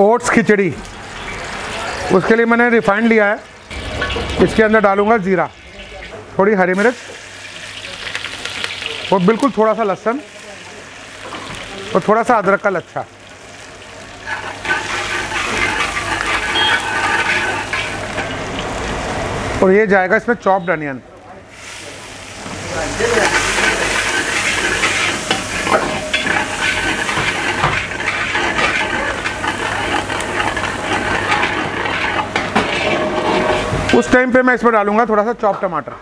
Oats खिचड़ी। उसके लिए मैंने रिफाइंड लिया है। इसके अंदर डालूँगा ज़ीरा। थोड़ी हरी मिर्च। और बिल्कुल थोड़ा सा लहसुन। और थोड़ा सा अदरक का लच्छा। और ये जाएगा इसमें चॉप्ड अनियन। उस टाइम पे मैं इसमें डालूँगा थोड़ा सा चॉप टमाटर।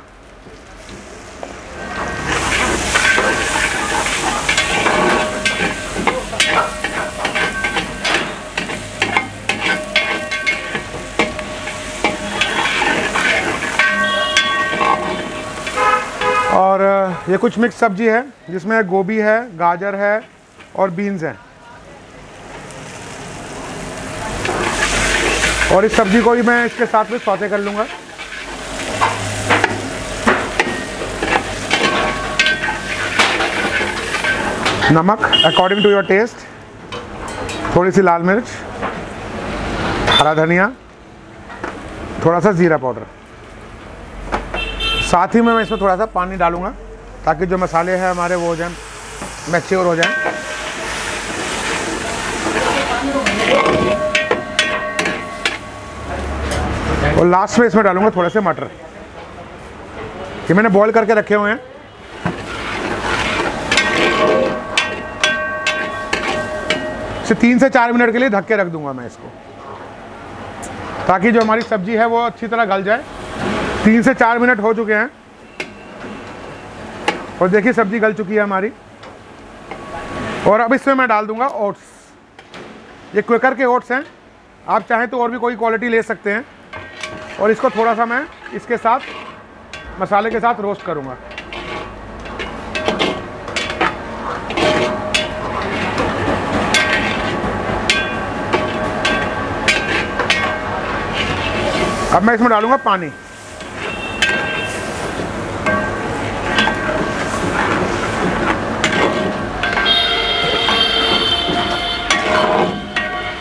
और ये कुछ मिक्स सब्ज़ी है, जिसमें गोभी है, गाजर है और बीन्स हैं। और इस सब्ज़ी को भी मैं इसके साथ में सौते कर लूँगा। नमक अकॉर्डिंग टू योर टेस्ट थोड़ी सी लाल मिर्च, हरा धनिया थोड़ा सा ज़ीरा पाउडर। साथ ही में मैं इसमें थोड़ा सा पानी डालूँगा, ताकि जो मसाले हैं हमारे वो हो जाए, मैच्योर हो जाए। और लास्ट में इसमें डालूँगा थोड़े से मटर। ये मैंने बॉईल करके रखे हुए हैं। इसे तीन से चार मिनट के लिए ढक के रख दूँगा मैं इसको। ताकि जो हमारी सब्ज़ी है वो अच्छी तरह गल जाए। तीन से चार मिनट हो चुके हैं। और देखिए सब्ज़ी गल चुकी है हमारी। और अब इसमें मैं डाल दूँगा ओट्स ये क्विकर के ओट्स हैं। आप चाहें तो और भी कोई क्वालिटी ले सकते हैं। और इसको थोड़ा सा मैं इसके साथ मसाले के साथ रोस्ट करूँगा। अब मैं इसमें डालूँगा पानी।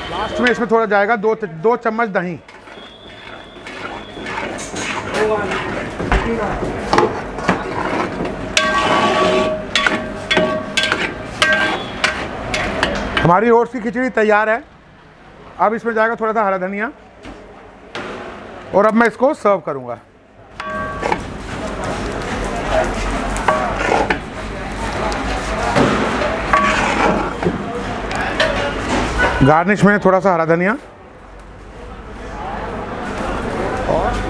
लास्ट में इसमें थोड़ा जाएगा दो दो चम्मच दही। हमारी ओट्स की खिचड़ी तैयार है। अब इसमें जाएगा थोड़ा सा हरा धनिया। और अब मैं इसको सर्व करूँगा। गार्निश में थोड़ा सा हरा धनिया।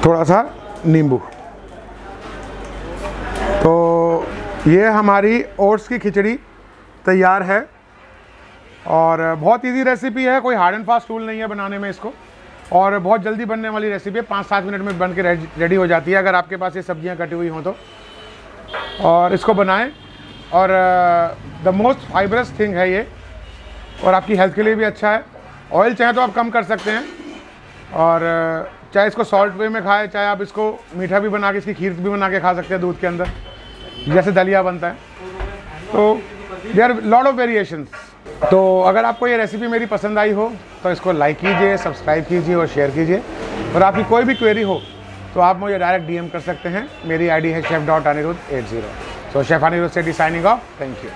थोड़ा सा नींबू। तो ये हमारी ओट्स की खिचड़ी तैयार है और बहुत इजी रेसिपी है, कोई हार्ड एंड फास्ट टूल नहीं है बनाने में इसको। और बहुत जल्दी बनने वाली रेसिपी है, पाँच सात मिनट में बन के रेडी हो जाती है, अगर आपके पास ये सब्ज़ियाँ कटी हुई हों तो। और इसको बनाएँ, और द मोस्ट फाइबरस थिंग है ये, और आपकी हेल्थ के लिए भी अच्छा है। ऑयल चाहे तो आप कम कर सकते हैं, और चाहे इसको सॉल्ट वे में खाएँ, चाहे आप इसको मीठा भी बना के, इसकी खीर भी बना के खा सकते हैं दूध के अंदर, जैसे दलिया बनता है। तो they are lot of variations तो अगर आपको ये रेसिपी मेरी पसंद आई हो तो इसको लाइक कीजिए सब्सक्राइब कीजिए और शेयर कीजिए। और आपकी कोई भी क्वेरी हो तो आप मुझे डायरेक्ट डीएम कर सकते हैं। मेरी आईडी है chef dot Anirudh at zero so chef Anirudh से डी साइनिंग ऑफ़ थैंक यू